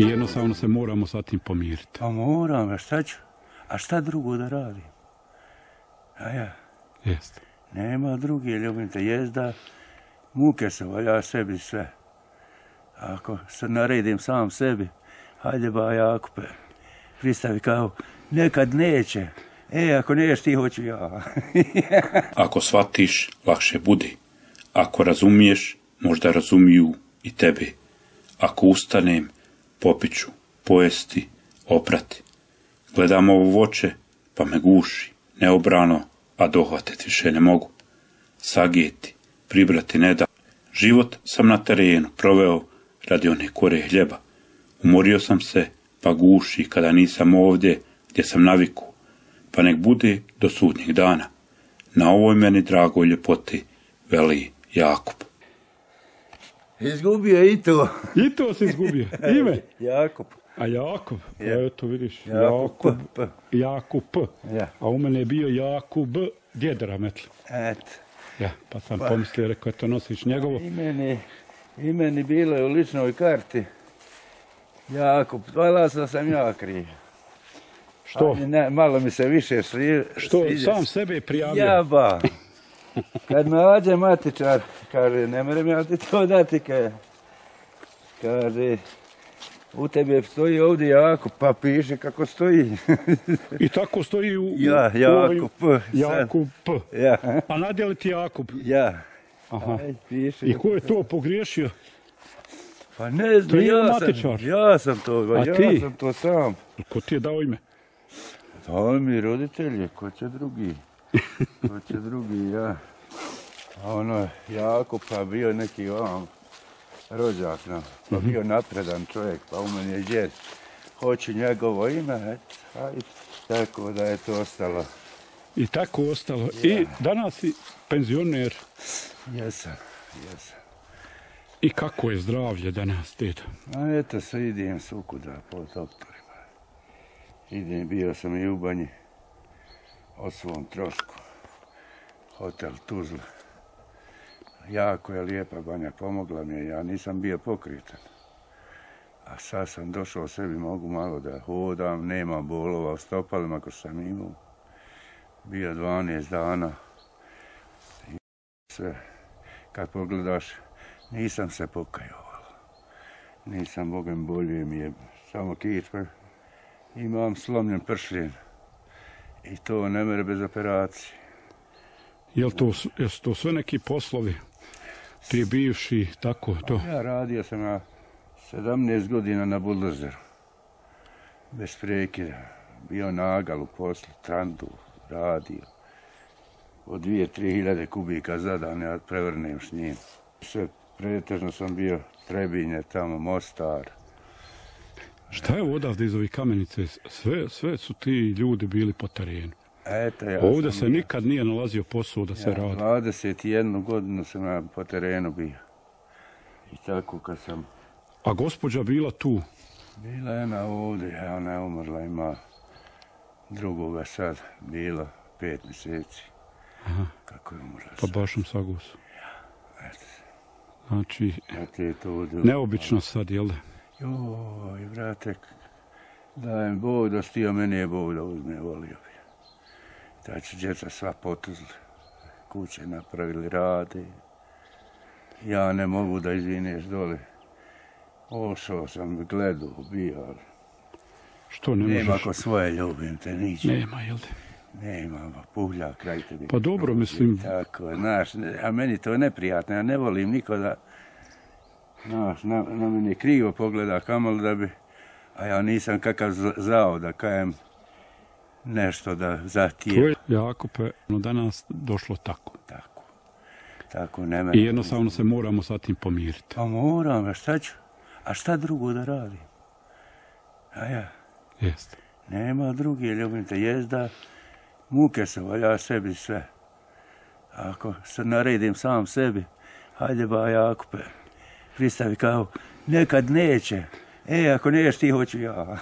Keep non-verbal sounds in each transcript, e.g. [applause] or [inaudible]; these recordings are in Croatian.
I jednostavno se moramo sa tim pomiriti. Pa moram, a šta ću? A šta drugo da radim? A ja, Jeste. nema druge ljubim te, jest da muke se valja sebi sve. Ako se naredim sam sebi, hajde ba Jakupe, pristavi kao, nekad neće. E, ako neš ti hoću ja. [laughs] Ako shvatiš, lakše budi. Ako razumiješ, možda razumiju i tebe. Ako ustanem, popiću, pojesti, oprati. Gledam ovo voće, pa me guši, neobrano, a dohvatet više ne mogu. Sagijeti, pribrati ne da. Život sam na terenu proveo radi one kore hljeba. Umorio sam se, pa guši kada nisam ovdje gdje sam naviku. Pa nek bude do sudnjeg dana. Na ovoj meni dragoj ljepoti veli Jakub. Izgubio je i to. I to si izgubio. Ime? [laughs] Jakub. A Jakub, pa Ja. eto vidiš, Jakub, Jakub, P. Jakub P. Ja. A u mene je bio Jakub djed Rametli. Eto. Ja, pa sam pomislio, rekao, eto nosiš njegovo. Imeni, imeni bilo je u ličnoj karti. Jakub, valasa sam ja kriv. Što? Ali Ne, malo mi se više svi, Što sviđa. sam sebe prijavio. Ja ba. [laughs] Kad me nađe matičar, kaže, ne merem ja ti to dati, kaže. Kaže, u tebe stoji ovdje Jakub, pa piše kako stoji. I tako stoji u, u- ja, u ovim- Jakub, P, sad. Jakub P. Ja, A nadjeli ti Jakub. ja. Aha. Aj, piše. I ko je to pogriješio? Pa ne znam, ja sam, ja sam to, ba, A ja ti? sam to sam. Ko ti je dao ime? Dali mi roditelji, ko će drugi? Ko će drugi, ja. A ono, Jakub, pa bio neki vam rođak, no. pa Mhm. bio napredan čovjek, pa u meni je djed. Hoću njegovo ime, et, aj, tako da je to ostalo. I tako ostalo. I danas si penzioner. Jesam, jesam. I kako je zdravlje danas, deda? A eto se idem svukuda po doktorima. Idem, bio sam i u banji o svom trošku. Hotel Tuzla. Jako je lijepa banja, pomogla mi je, ja nisam bio pokritan. A sad sam došao sebi, mogu malo da hodam, nemam bolova u stopalima ako sam imao. Bio 12 dana. Sve, kad pogledaš, nisam se pokajao. Nisam bogem bolje mi je samo kičma. Imam slomljen pršljen. I to ne mere bez operacije. Jel to, jesu to sve neki poslovi? Ti bivši, tako, to. Ja radio sam na 17 godina na buldozeru. Bez prekida. Bio nagal u poslu, trandu, radio. Od dvije, tri hiljade kubika zadan, ja prevrnem s njim. Sve pretežno sam bio Trebinje, tamo Mostar. Šta je odavde iz ovih kamenice? Sve, sve su ti ljudi bili po terenu. Eto, ja Ovdje se bio- nikad nije nalazio posao da se Ja, radi. 21 godinu sam ja po terenu bio. I tako kad sam... A gospođa bila tu. Bila je ona ovdje, ona je umrla, ima drugoga sad, bilo pet mjeseci. Kako je umrla Pa sad. baš sam sagus. Eto, Znači, je to ovdje... neobično sad, jel da? Joj, brate, dajem Bog da stio, meni je Bog da uzme, volio bi. Ta će djeca sva potuzli, kuće napravili, rade. Ja ne mogu da izvineš dole. Ošao sam, gledao, bio, Što ne nema možeš? ko svoje ljubim te niće. Nema, jel da? Nema, ma, puhlja kraj tebi. Pa dobro, mislim- Tako, znaš, a meni to neprijatno, ja ne volim niko da, znaš, na, na mene krivo pogleda kamoli da bi, a ja nisam kakav zao da kajem nešto da To zatije. je Jakope, no danas došlo tako. Tako, tako ne I jednostavno se moramo sa tim pomiriti. Pa moram, a šta ću? A šta drugo da radim? A ja, Jeste. nema druge ljubim te, jest da muke se valja sebi sve. Ako se naredim sam sebi, hajde ba Jakupe, pristavi kao, nekad neće. E, ako neš ti hoću ja. [laughs]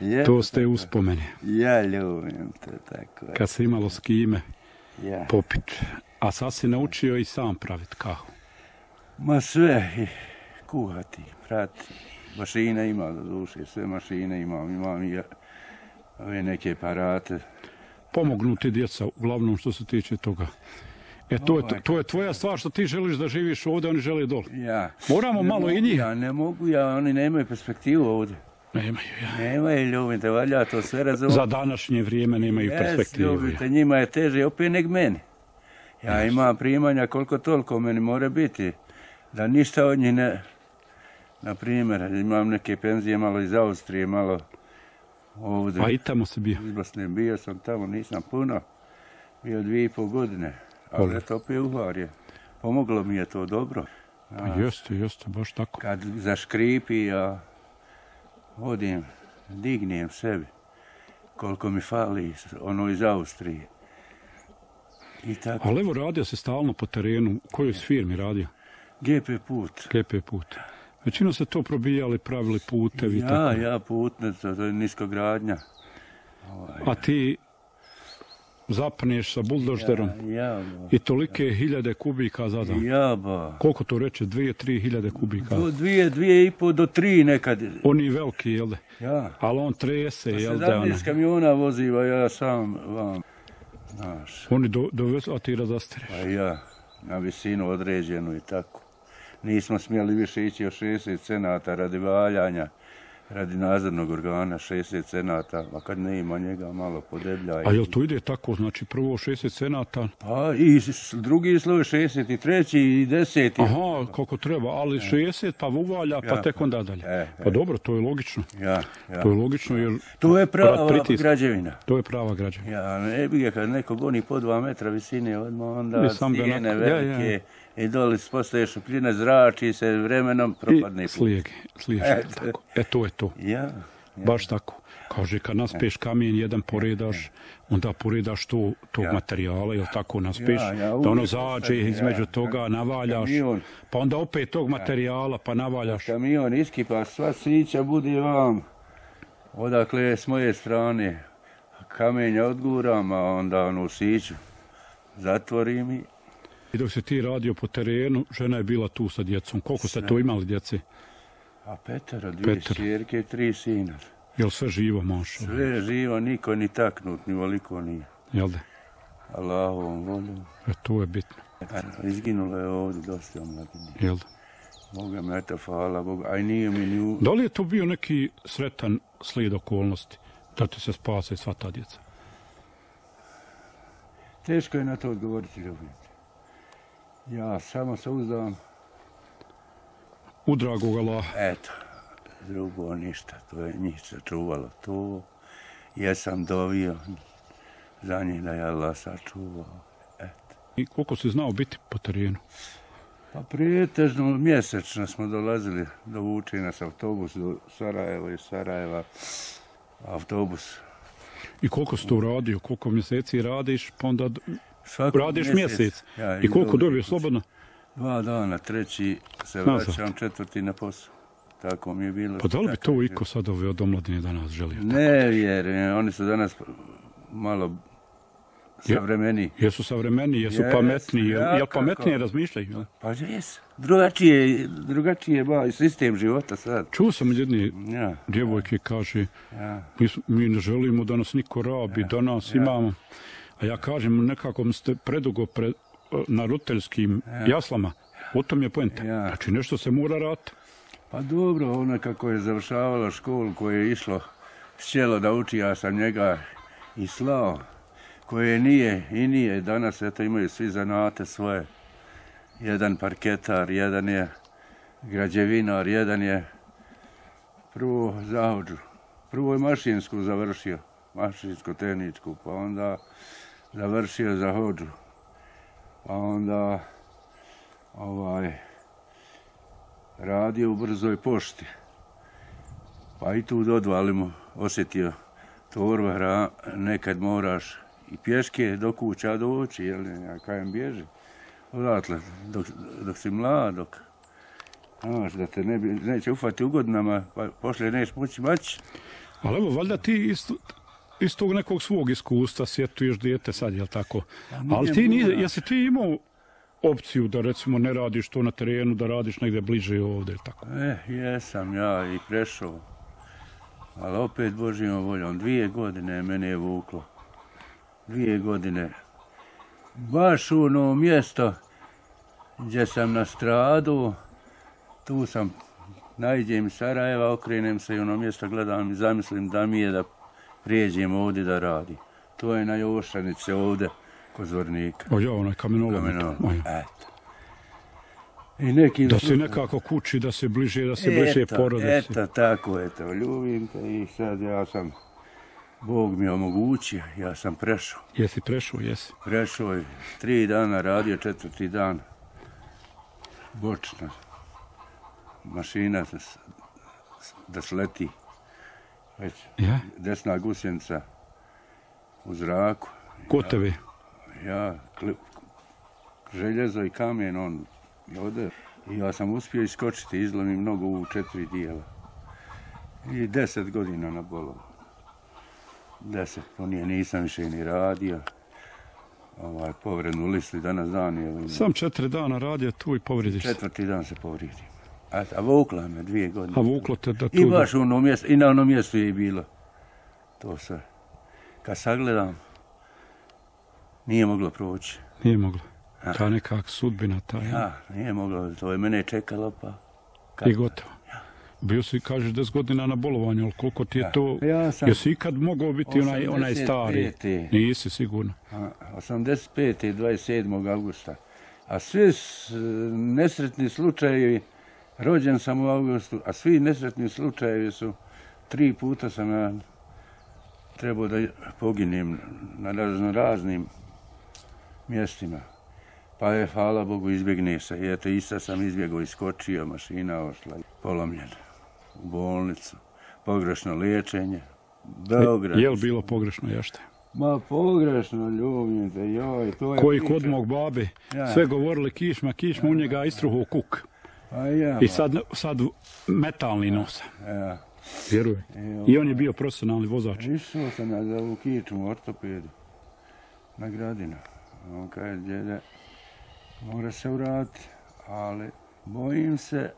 Je, To ste uspomene. Ja ljubim te tako. Kad se imalo s kime Ja. popit. A sad si naučio i sam praviti kahu. Ma sve, kuhati, prati. Mašine ima, do duše, sve mašine imam, imam i ja- ove neke aparate. Pomognu ti djeca, uglavnom što se tiče toga. E, to je, to je tvoja stvar što ti želiš da živiš ovdje, oni žele dole. Ja. Moramo Ne malo mogu i njih. Ja ne mogu, ja, oni nemaju perspektivu ovdje. Nemaju, ja. Nemaju ljubite, valja to sve razumjeti. Za današnje vrijeme nemaju Jes, perspektive. ljubite, njima je teže opet nek meni. Ja imam primanja koliko toliko meni mora biti. Da ništa od njih ne... Na primjer, imam neke penzije malo iz Austrije, malo ovdje. A i tamo se bio. Iz Bosne. Bio sam tamo, nisam puno. Bio dvije i pol godine. Ali eto opet uhvar je. Pomoglo mi je to dobro. Pa jeste, jeste, baš tako. Kad zaškripi, ja odim, dignem sebi koliko mi fali ono iz Austrije. I tako, Ali evo radio se stalno po terenu. U kojoj si firmi radio? GP put. KP put. Većinom se to probijali, pravili putevi. Ja, tako. ja putne, to, to je niskogradnja. A ti zapneš sa buldožderom i tolike hiljade kubika. Ja, ba. Koliko to reče? Dvije, tri hiljade kubika. Do dvije, dvije i po do tri nekad. Oni veliki, jel da? Ja. Ali on trese, jel da? Ono. 17 kamiona voziva, ja sam vam. Znaš, Oni do, dovezu, a ti razastereš. pa ja, na visinu određenu i tako. Nismo smjeli više ići od 60 cenata radi valjanja, radi nadzornog organa 60 cenata, a kad ne ima njega malo podeblja. A jel to ide tako? Znači prvo 60 senata, Pa i drugi sloj 60 i treći i deseti. aha, kako treba, ali 60 pa uvalja, pa Ja. tek onda dalje. E, Pa dobro, to je logično. Ja, ja. To je logično jer To je prava građevina. to je prava građana. Ja, ne bi ga kad neko goni po dva metra visine, odmah onda ja, velike. I doli postaje šupljine, zrači se vremenom, propadne I put. slijege, slijege, E, tako. E, to je to. Ja, ja. Baš tako. Kaže, kad naspeš kamijen, jedan poredaš, onda poredaš to, tog Ja. materijala, jel tako naspeš, Ja, ja, da ono zađe između toga, ja. navaljaš, Kamion. pa onda opet tog materijala, pa navaljaš. Kamion iskipa, sva sića budi vam. Odakle s moje strane. Kamenja odguram, a onda onu siću zatvorim i I dok se ti radio po terenu, žena je bila tu sa djecom. Koliko ste to imali djece? a Petara, dvije Petero. čerke, tri sina. Jel sve živo, maša? Sve živo, niko ni taknut, ni voliko nije. Jel da? Allahovom voljom. E, to je bitno. Izginulo je ovdje dosta mladine. Jel da? Boga me eto, hvala Bogu. Aj nije mi ni. Da li je to bio neki sretan slijed okolnosti da ti se spase sva ta djeca? Teško je na to odgovoriti, ljubite. Ja samo se uzdam, U dragog Allaha. eto, drugo ništa. To je njih sačuvalo. To jesam dovio za njih da je Allah sačuvao. Eto. I koliko si znao biti po terenu? Pa prijetežno mjesečno smo dolazili do Vučina s autobus do Sarajeva i Sarajeva autobus. I koliko si to radio? Koliko mjeseci radiš? Pa onda Svaki radiš mjesec. Ja, I koliko dobiješ slobodno? Dva dana, treći se Nazad. vraćam, četvrti na posao. Tako mi je bilo. Pa da li bi to iko sad ove od omladine danas želio? Ne vjerujem, oni su danas malo savremeni. Jesu savremeni, jesu Jes, pametniji, jel, ja, jel pametnije razmišljaju? jel? Pa jes, drugačije, drugačije ba, sistem života sad. Čuo sam jedne Ja, djevojke kaže, ja, mi, mi ne želimo da nas niko rabi, da nas imamo. A ja kažem, nekako ste predugo pre, na ruteljskim jaslama. O tom je poenta. Ja. Znači nešto se mora rat. Pa dobro, ona kako je završavala školu koje je išlo htjelo da uči, ja sam njega i slao. Koje nije i nije. Danas eto imaju svi zanate svoje. Jedan parketar, jedan je građevinar, jedan je prvo zahođu. Prvo je mašinsku završio, mašinsko tehničku, pa onda završio zahođu. Pa onda ovaj, radio u brzoj pošti. Pa i tu dodvalimo osjetio torba hra, nekad moraš i pješke do kuća doći, jel, ja kajem bježi. Odatle, dok, dok si mlad, dok, znaš, da te ne neće ufati u godinama, pa poslije neš mući mać. Ali evo, valjda ti iz, iz tog nekog svog iskustva sjetuješ dijete sad, jel tako? Ali ti, nije nije, moraš. jesi ti imao opciju da recimo ne radiš to na terenu, da radiš negdje bliže ovdje ili tako? E, jesam ja i prešao. Ali opet Božijom voljom, dvije godine mene je vuklo. Dvije godine. Baš u ono mjesto gdje sam nastradu, tu sam, najđem Sarajeva, okrenem se i ono mjesto gledam i zamislim da mi je da prijeđem ovdje da radi. To je na Jošanice ovdje, kod Zvornika. O ja, onaj kamenolom. Eto. I neki Da se nekako kući, da se bliže, da se bliže porode. Eto, tako, eto, ljubim te i sad ja sam, Bog mi je omogućio, ja sam prešao. Jesi prešao, jesi. Prešao i tri dana radio, četvrti dan, bočna mašina da sleti, već Ja? desna gusjenica u zraku. Ko tebe? Ja, kli- željezo i kamen, on ode. I ja sam uspio iskočiti, izlomim nogu u četiri dijela. I deset godina na bolovu. Deset, to nije, nisam više ni radio. Ovaj, povrednu listu danas dan je. Sam četiri dana radio tu i povridiš se. Četvrti dan se povrijedim. A, a vukla me dvije godine. A vuklo te da tu... I baš u ono mjesto, i na onom mjestu je bilo. To sve. Kad sagledam, nije moglo proći. Nije moglo. Ta nekak sudbina, ta. Ja, nije moglo, to je mene čekalo pa... I gotovo. Bio si, kažeš, 10 godina na bolovanju, ali koliko ti je Ja. to... Ja sam- Jesi ikad mogao biti onaj, onaj stari? 85.. Nisi, sigurno. A, 85. i 27. augusta. A svi s- nesretni slučajevi, rođen sam u augustu, a svi nesretni slučajevi su, tri puta sam ja trebao da poginem na razno raznim mjestima. Pa je, hvala Bogu, izbjegne se. I eto, isto sam izbjegao, iskočio, mašina ošla, polomljena u bolnicu, pogrešno liječenje, Beograd. Je li bilo pogrešno, jašte? Ma pogrešno, ljubim te, joj, to je... Koji kod mog babe, Ja. sve govorili kišma, kišma, u njega istruhao kuk. Pa ja, I sad, sad metalni nosa. Ja. Vjeruj. Evo. I on je bio profesionalni vozač. Išao sam na ovu kičmu ortopedu na gradinu. On kaže, djede, mora se vratiti, ali bojim se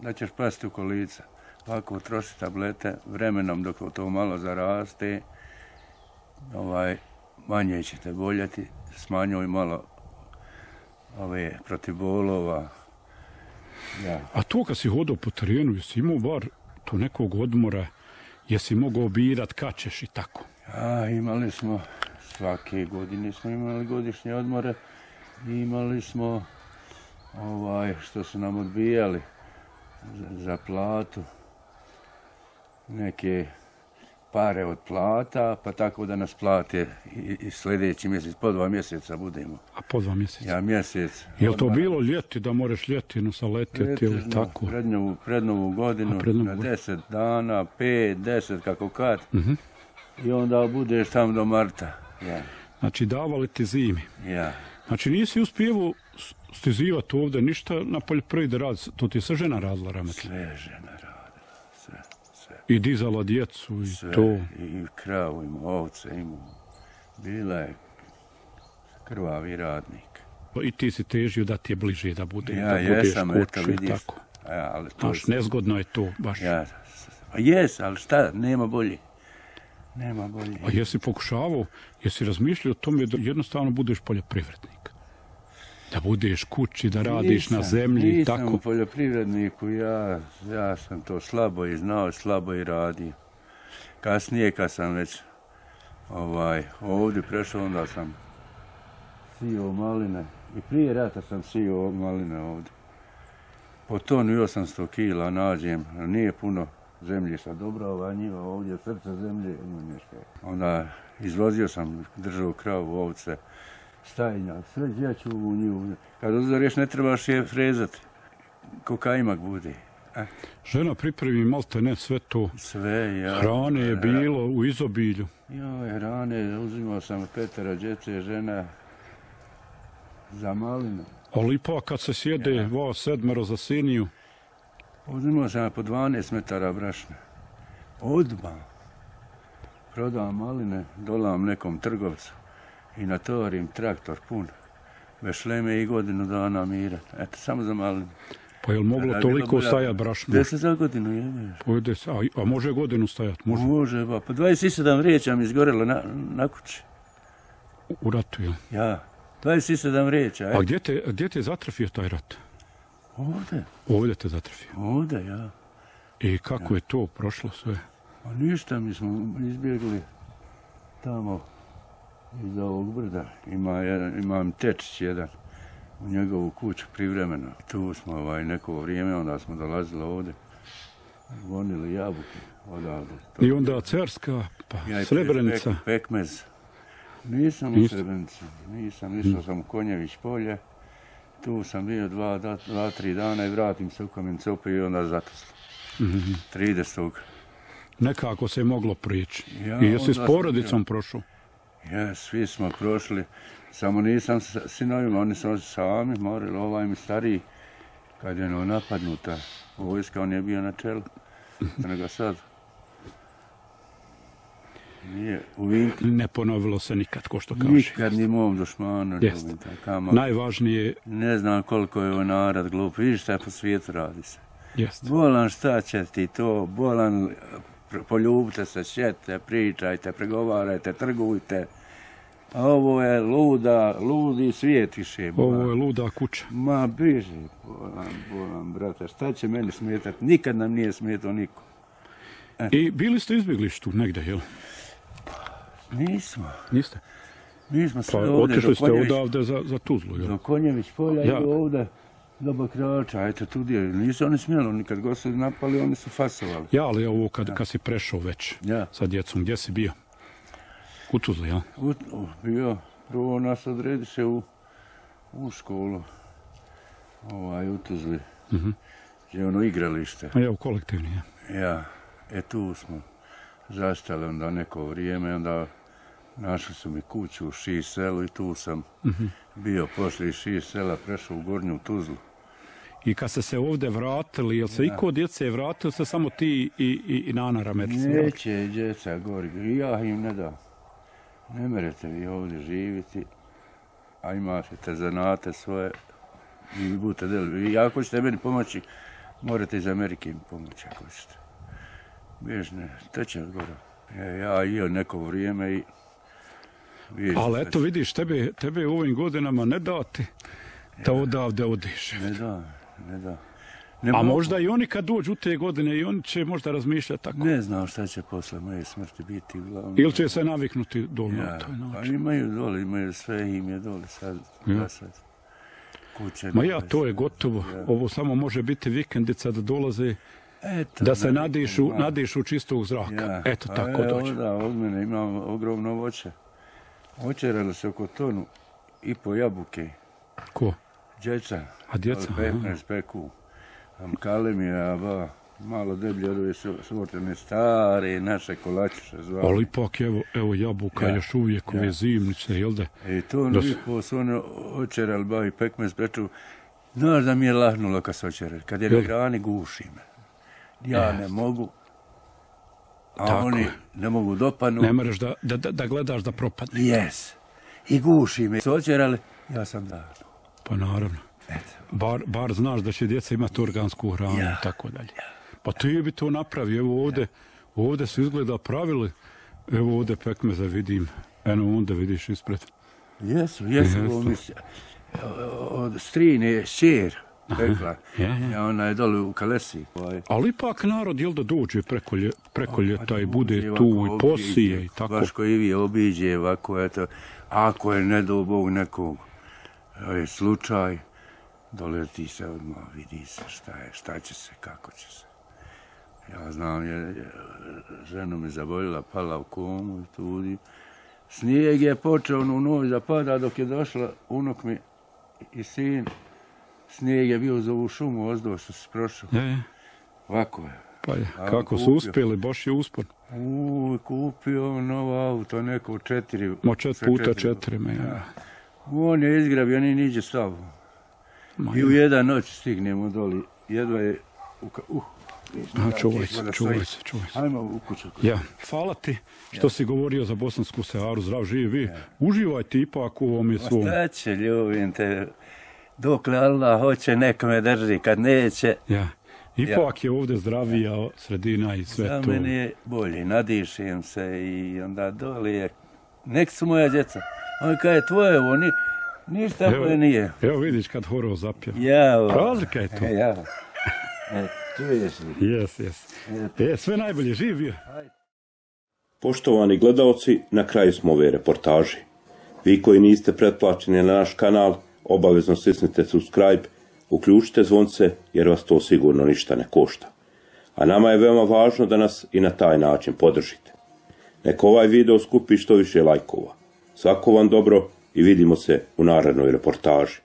da ćeš pasti u kolica. Ovako troši tablete, vremenom dok to malo zaraste, ovaj, manje ćete boljeti, smanjuj malo ove protiv bolova. Ja. A to kad si hodao po terenu, jesi imao bar to nekog odmora, jesi mogao birat kad ćeš i tako. A, imali smo, svake godine smo imali godišnje odmore. i Imali smo, ovaj, što su nam odbijali za, za platu, neke pare od plata, pa tako da nas plate i, i sljedeći mjesec, po dva mjeseca budemo. A po dva mjeseca. Ja mjesec. Je li to odmah bilo ljeti da moraš ljetinu saletjeti ili tako? Pred novu, pred novu godinu, pred novu na godinu. deset dana, pet, deset, kako kad. Mhm. I onda budeš tam do marta. Ja, Znači davali ti zimi. ja. Znači nisi uspjevo stizivati ovdje ništa na poljoprivredi rad, to ti je sve žena radila rametli. Sve žena I dizala djecu i sve. to. I kravu imao, ovce imao. Bila je krvavi radnik. I ti si težio da ti je bliže da bude, Ja da budeš jesam, eto vidiš. tako. Ja, ali to Znaš, nezgodno je to baš. Ja, pa jes, ali šta, nema bolje. Nema bolje. A jesi pokušavao, jesi razmišljao o tome da jednostavno budeš poljoprivrednik? Da budeš kući, da radiš na Nisam, zemlji i nisam tako? poljoprivredniku, ja, ja sam to slabo i znao, slabo i radio. Kasnije kad sam već ovaj, ovdje prešao, onda sam sio maline. I prije rata sam sio maline ovdje. Po tonu i 800 kila nađem, nije puno zemljišta, dobro ova njiva ovdje, srce zemlje, ima nešto. Onda izvozio sam, držao kravu, ovce, stajnjak, sve djeću u nju. Kad uzoreš ne trebaš je frezati. Ko kajmak bude. E, Žena pripremi malte ne sve to. sve ja. Hrane je bilo u izobilju. Joj, hrane, uzimao sam petera djece, žena za malinu. Ali ipak kad se sjede vas sedmero za siniju, Uzimao sam po 12 metara brašna. Odmah. Prodam maline, dolam nekom trgovcu i natovarim traktor pun. Vešleme i godinu dana mira. Eto, samo za malinu. Pa je li moglo toliko stajati brašno? Deset za godinu je. Se, a, a može godinu stajati, može Može, ba. Pa 27 rijeća mi izgorelo na, na kući. u ratu, jel? Ja. 27 rijeća. A E. gdje te, gdje te zatrafio taj rat? Ovdje, Ovdje te zatrafio. ovdje, ja. I kako je to prošlo sve? A ništa, mi smo izbjegli tamo iz ovog brda. Ima jedan, imam tečić jedan u njegovu kuću privremeno. Tu smo ovaj, neko vrijeme, onda smo dolazili ovdje. Gonili jabuke odavde. I onda Cerska, pa Ja Srebrenica. pek- Pekmez. Nisam u? Srebrenici. Nisam, išao sam u Konjević polje. Tu sam bio dva, dva, tri dana i vratim se u Kamencopu i onda zatislo. Mhm. 30. Nekako se je moglo prići. Ja, I jesi s porodicom prošao? Ja, svi smo prošli. Samo nisam sa sinovima, oni su sami morali, ovaj mi stariji. Kad je ono napadnuta vojska, on je bio na čelu. Nego sad. Nije u Vinku. Ne ponovilo se nikad, ko što kaže. Nikad ni mom dušmanu. Najvažnije Ne znam koliko je ovaj narod glup. Vidiš šta po svijetu radi se. jest. Bolan šta će ti to? Bolan poljubite se, šete, pričajte, pregovarajte, trgujte. A ovo je luda, ludi svijet više. Ovo je luda kuća. Ma biži, bolan, brate, šta će meni smetati? Nikad nam nije smetao niko. I bili ste izbjeglištu negdje, jel? Nismo. Niste? Mi smo Pa sve ovdje otišli ste odavde za, za Tuzlu, jel? do Konjević polja Ja. i ovdje do Bakrača. Eto, tu gdje. Nisu oni smjeli, kad god su napali, oni su fasovali. Ja, ali ovo kad, kad si prešao već Ja. sa djecom, gdje si bio? U Tuzli, jel? U, bio, prvo nas odrediše u, u školu, ovaj, u Tuzli, Mhm. gdje je ono igralište. A ja u kolektivni, je. Ja, e tu smo zastali onda neko vrijeme, onda našli su mi kuću u Ši selu i tu sam Mhm. Bio poslije iz Ši sela, prešao u Gornju Tuzlu. I kad ste se ovdje vratili, jel se iko od djece vratili se samo ti i, i, i Nana Rametić? Neće djeca gori, ja im ne dam. Ne merete vi ovdje živjeti, a imate zanate svoje i budete del. Vi ako ćete meni pomoći, morate iz Amerike mi pomoći ako ćete. Bježne, to će odgora. Ja, ja i od neko vrijeme i... vidite, Ali eto vidiš, tebe, tebe u ovim godinama ne dati da odavde odiš. Ne da, ne da. Ne A možda i oni kad dođu u te godine i oni će možda razmišljati tako. Ne znam šta će posle moje smrti biti. Uglavnom. Ili će se naviknuti dol na Ja, taj pa način. imaju dole, imaju sve im je dole sad. Ja. Sad. Kuće. Ma ja, to je gotovo. Ja. Ovo samo može biti vikendica da dolaze, Eto, da se nadišu, nadišu čistog zraka. Ja. Eto, tako evo, dođe. Da, od mene imam ogromno voće. Očerali se oko tonu i po jabuke. Ko? Djeca. A djeca, ali aha. 15 peku. Am kalemija, ba, malo deblje od ove su- sortene stare, naše kolačiše zvali. Ali ipak, evo, evo jabuka, Ja. još uvijek ove Ja. zimnice, jel da? I to Da lipo su ono očerali, ba i pekmez preču. Znaš da mi je lahnulo kad su očerali. Kad je na grani guši me. Ja ne mogu. A Tako oni je. ne mogu dopanu. Ne moraš da, da, da, da gledaš da propadne. Yes. I guši me. Su očerali, ja sam da. Pa naravno. Eto. Bar, bar znaš da će djeca imati organsku hranu Ja. i tako dalje. Pa ti bi to napravi. Evo ovdje, ovdje su izgleda pravili. Evo ovdje pekmeza vidim. Eno onda vidiš ispred. Jesu, jesu. Jesu. Od strine šer. Rekla. Ja, ja. Ona je dole u Kalesi. Ovaj. Ali ipak narod, jel da dođe preko, lje, preko ljeta i bude Obiđe tu ovako, i posije obiđe, i tako. Baš ko i vi obiđe ovako, eto, ako je ne do Bog nekog ovaj, slučaj, doleti se odmah, vidi se šta je, šta će se, kako će se. Ja znam, je, je, ženu mi zaboljela, pala u komu i tudi. Snijeg je počeo u noć da pada dok je došla unuk mi i sin. Snijeg je bio za ovu šumu ozdo što se prošao. Je, je. Ovako je. Pa je, A, kako su uspjeli, baš je uspon. U, kupio novo auto, neko četiri. Mo čet puta četiri me. Ja. On je izgrabio, ni niđe stavu. Ma, I u jedan noć stignemo doli. Jedva je, uh, Aha, čuvaj se, čuvaj se, čuvaj se. Ajmo u kuću. Ja, hvala ti što si govorio za bosansku searu, zdrav živi vi. Uživajte ipak u ovome svom. Šta će, ljubim te. Dokle Allah hoće, neka me drži. Kad neće, Ja. Ipak je ovdje zdravija sredina i sve za to. mene je bolje. Nadišem se i onda dole je. Nek su moja djeca. On kaže, tvoje ovo, ni, ništa Evo, moje nije. evo vidiš kad horo zapjeva. Ja. Razlika je to. [laughs] Ja. E, čuješ li? Jes, jes. E, sve najbolje, živio. Poštovani gledaoci, na kraju smo ove reportaže. Vi koji niste pretplaćeni na naš kanal, obavezno stisnite subscribe, uključite zvonce jer vas to sigurno ništa ne košta. A nama je veoma važno da nas i na taj način podržite. Neka ovaj video skupi što više lajkova. Svako vam dobro i vidimo se u narednoj reportaži.